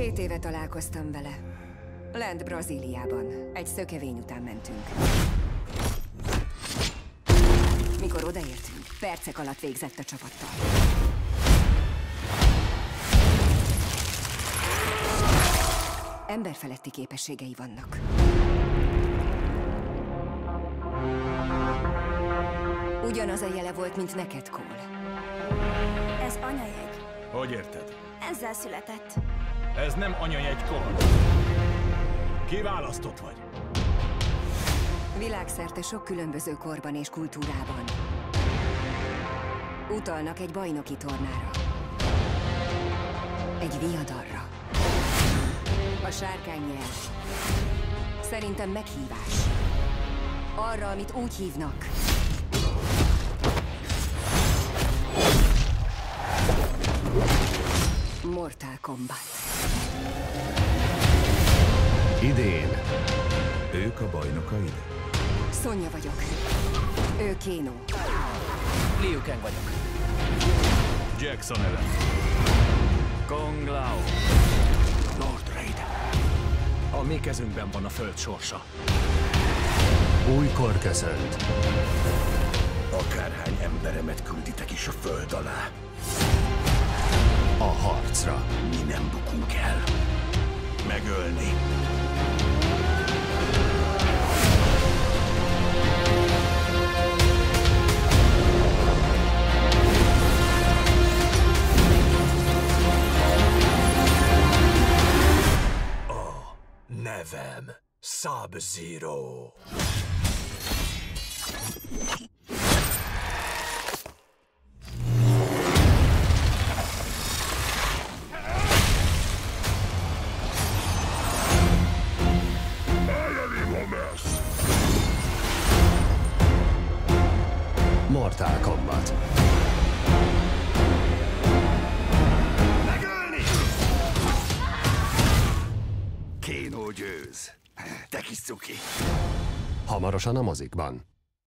Hét éve találkoztam vele. Lent Brazíliában. Egy szökevény után mentünk. Mikor odaértünk, percek alatt végzett a csapattal. Emberfeletti képességei vannak. Ugyanaz a jele volt, mint neked, Cole. Ez anyajegy. Hogy érted? Ezzel született. Ez nem anyajegy kor. Kiválasztott vagy. Világszerte sok különböző korban és kultúrában. Utalnak egy bajnoki tornára. Egy viadalra. A sárkányjel. Szerintem meghívás. Arra, amit úgy hívnak. Mortal Kombat. Idén ők a bajnokaid? Szonya vagyok. Ő Kéno. Liu Kang vagyok. Jackson ellen. Kong Lao. Lord Raiden. A mi kezünkben van a föld sorsa. Új kor köszönt. Akárhány emberemet külditek is a föld alá, A harcra. mi nem bukunk el. Megölni. Nevem Sub-Zero. Mortal Kombat. Megölni! Kénó győz. Te kis cuki. Hamarosan a mozikban.